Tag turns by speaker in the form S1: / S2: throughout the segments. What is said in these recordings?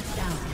S1: Shut down.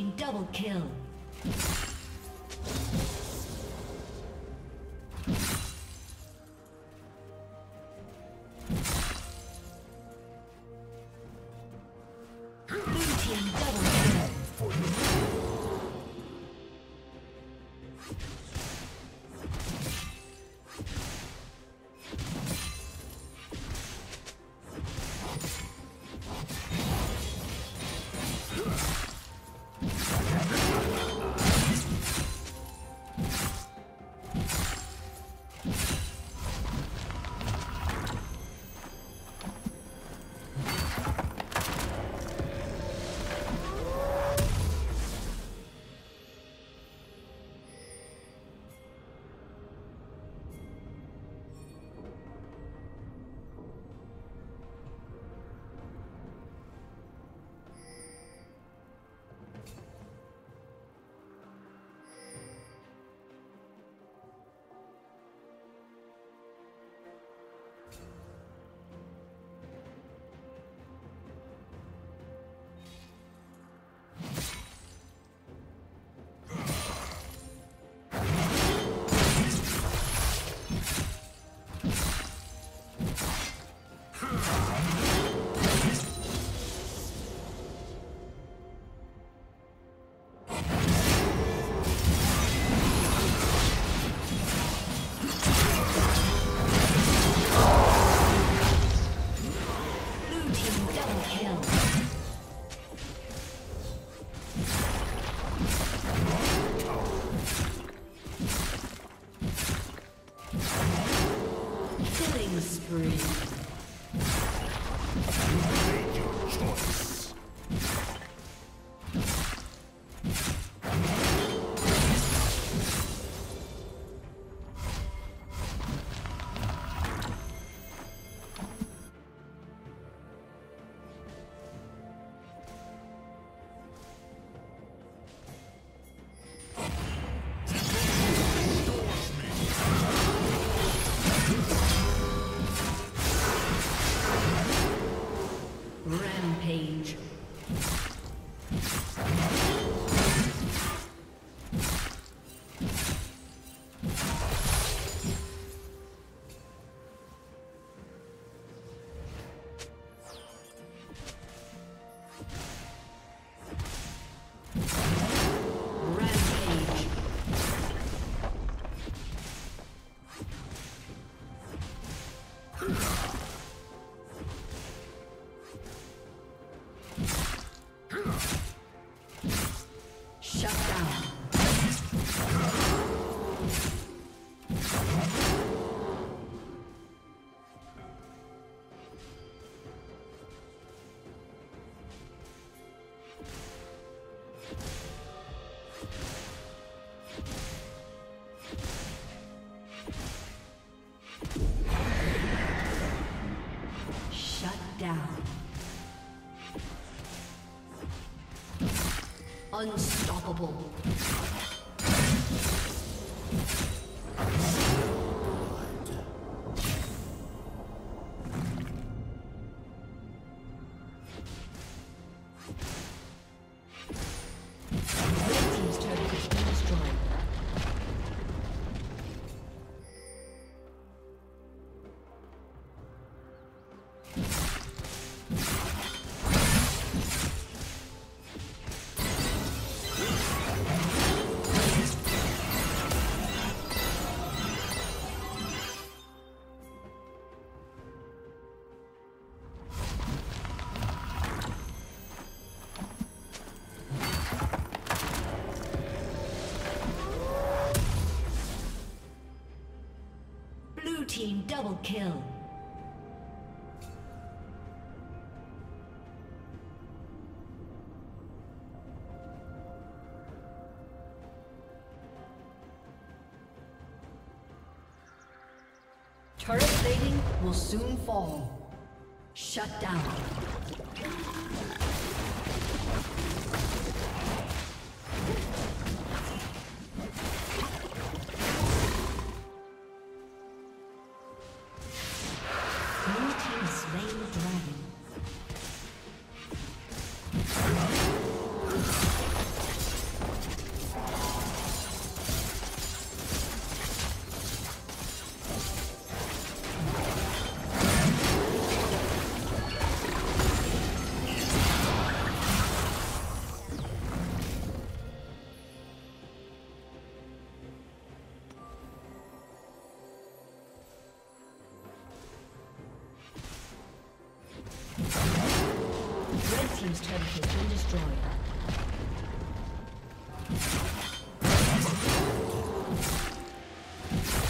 S1: Team double kill. Shut down. Shut down. Unstoppable. Unstoppable. Team double kill. Turret plating will soon fall. Shut down. Destroyed.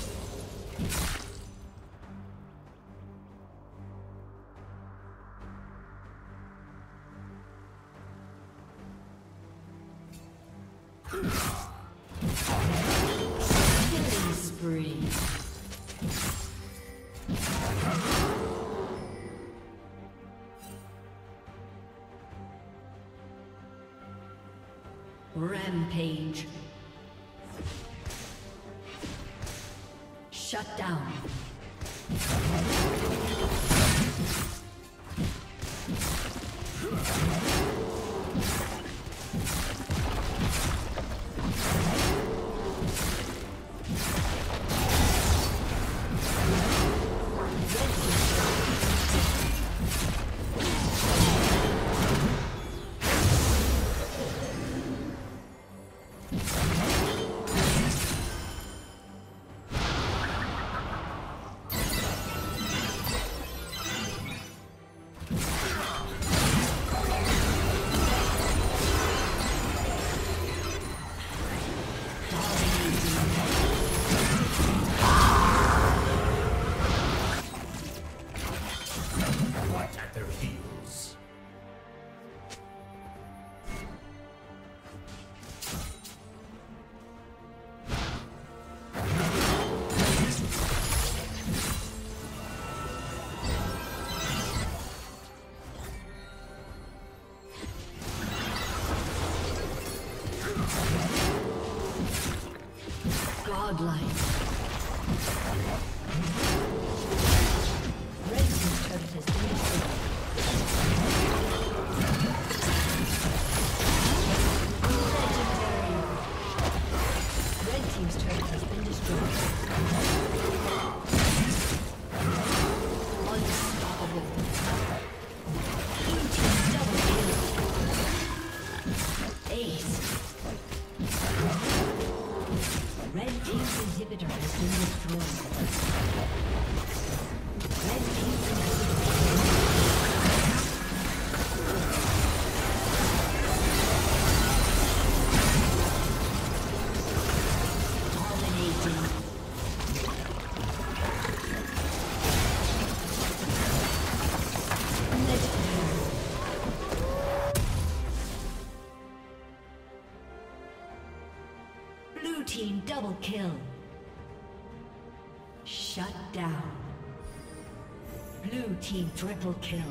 S1: Rampage. Shut down. everything. Destroyed. Double kill. Shut down. Blue team triple kill.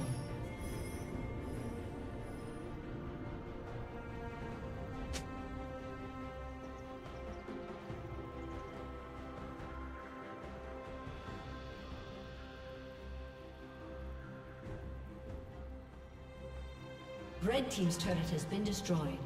S1: Red Team's turret has been destroyed.